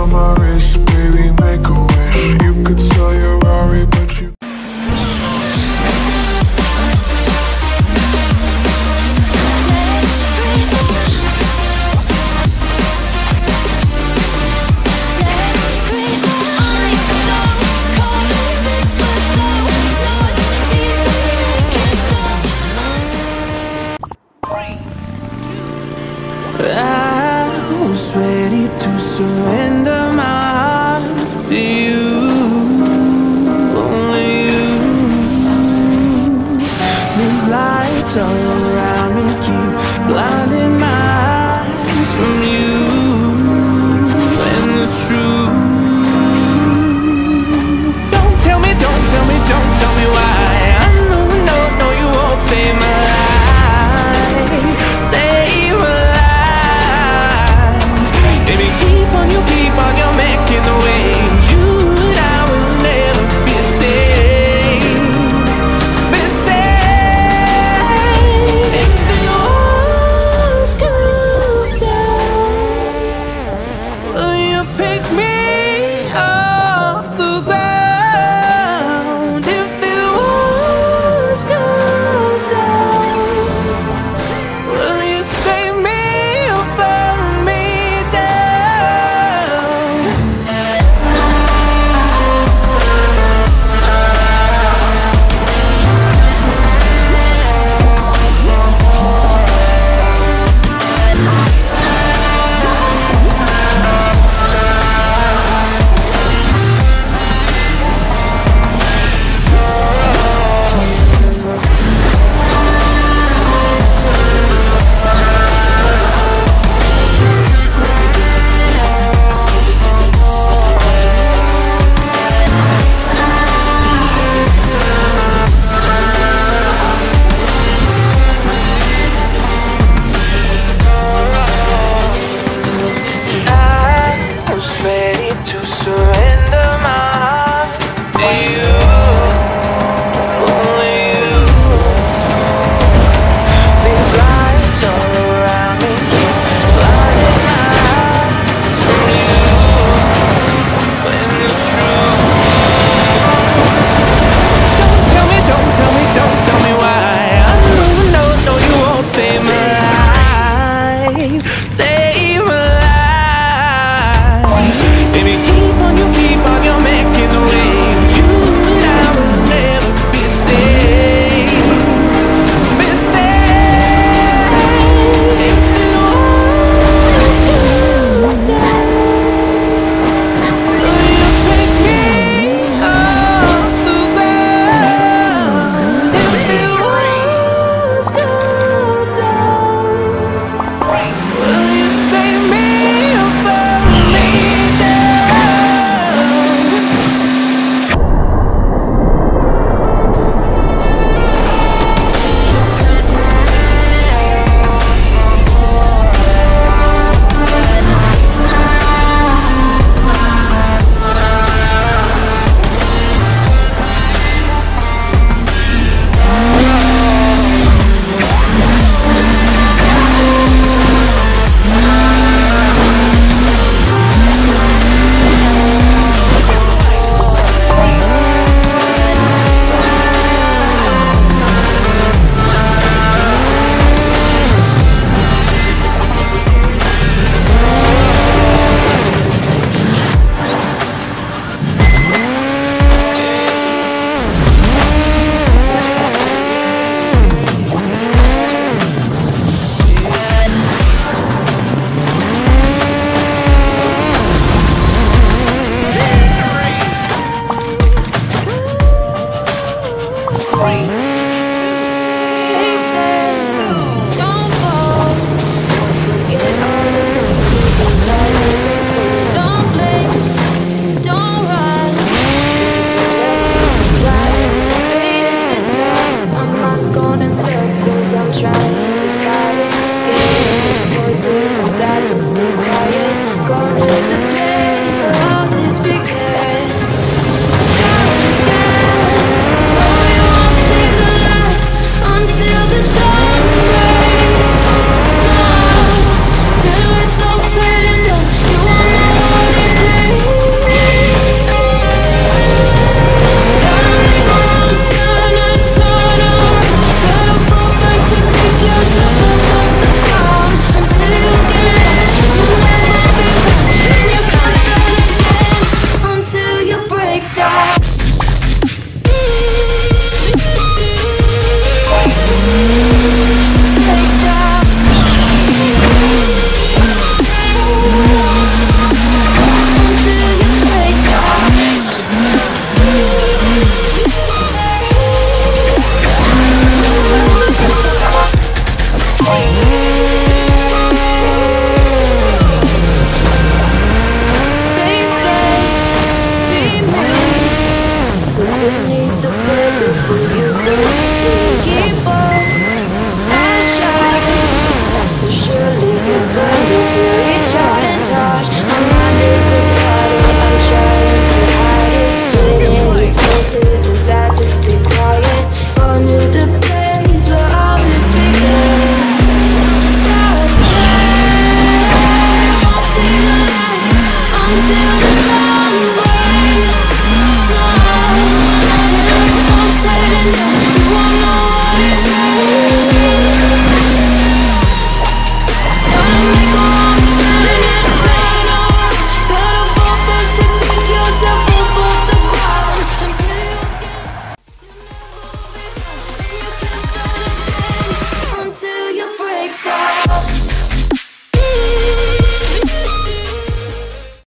on my wrist, baby, make a wish. You could sell your Rari, but was ready to surrender my heart to you, only you. These lights are See you.